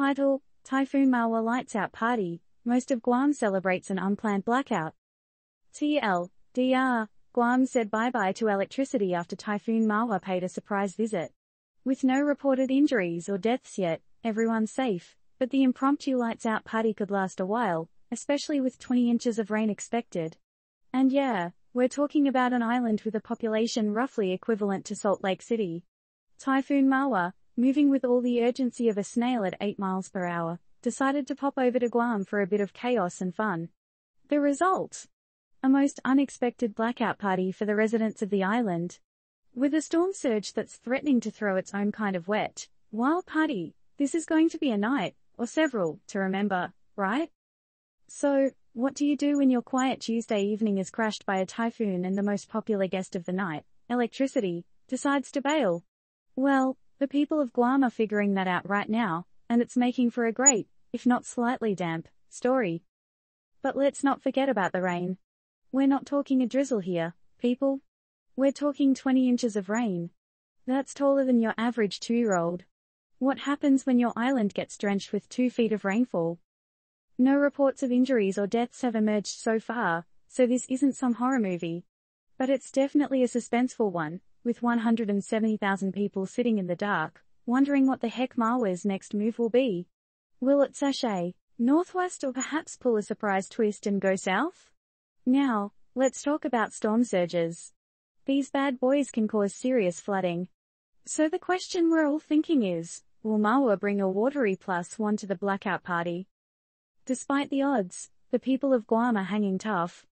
Title, Typhoon Mawar Lights Out Party, most of Guam celebrates an unplanned blackout. TL, DR, Guam said bye-bye to electricity after Typhoon Mawar paid a surprise visit. With no reported injuries or deaths yet, everyone's safe, but the impromptu lights out party could last a while, especially with 20 inches of rain expected. And yeah, we're talking about an island with a population roughly equivalent to Salt Lake City. Typhoon Mawar, moving with all the urgency of a snail at 8 miles per hour, decided to pop over to Guam for a bit of chaos and fun. The result? A most unexpected blackout party for the residents of the island. With a storm surge that's threatening to throw its own kind of wet, wild party, this is going to be a night, or several, to remember, right? So, what do you do when your quiet Tuesday evening is crashed by a typhoon and the most popular guest of the night, electricity, decides to bail? Well, the people of Guam are figuring that out right now, and it's making for a great, if not slightly damp, story. But let's not forget about the rain. We're not talking a drizzle here, people. We're talking 20 inches of rain. That's taller than your average two-year-old. What happens when your island gets drenched with two feet of rainfall? No reports of injuries or deaths have emerged so far, so this isn't some horror movie. But it's definitely a suspenseful one, with 170,000 people sitting in the dark, wondering what the heck Mawar's next move will be. Will it sashay, northwest or perhaps pull a surprise twist and go south? Now, let's talk about storm surges. These bad boys can cause serious flooding. So the question we're all thinking is, will Mawar bring a watery plus one to the blackout party? Despite the odds, the people of Guam are hanging tough.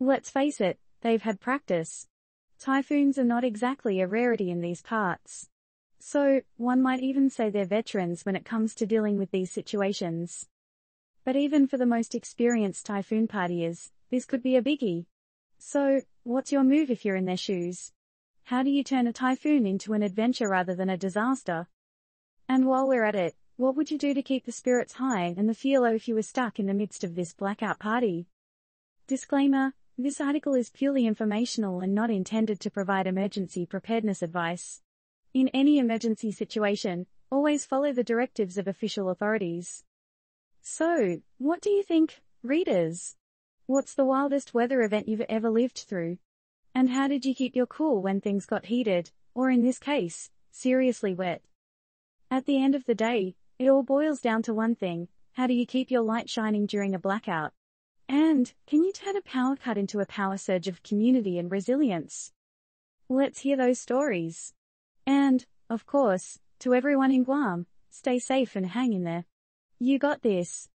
Let's face it, they've had practice. Typhoons are not exactly a rarity in these parts. So, one might even say they're veterans when it comes to dealing with these situations. But even for the most experienced typhoon partiers, this could be a biggie. So, what's your move if you're in their shoes? How do you turn a typhoon into an adventure rather than a disaster? And while we're at it, what would you do to keep the spirits high and the feel if you were stuck in the midst of this blackout party? Disclaimer, this article is purely informational and not intended to provide emergency preparedness advice. In any emergency situation, always follow the directives of official authorities. So, what do you think, readers? What's the wildest weather event you've ever lived through? And how did you keep your cool when things got heated, or in this case, seriously wet? At the end of the day, it all boils down to one thing, how do you keep your light shining during a blackout? And, can you turn a power cut into a power surge of community and resilience? Let's hear those stories. And, of course, to everyone in Guam, stay safe and hang in there. You got this.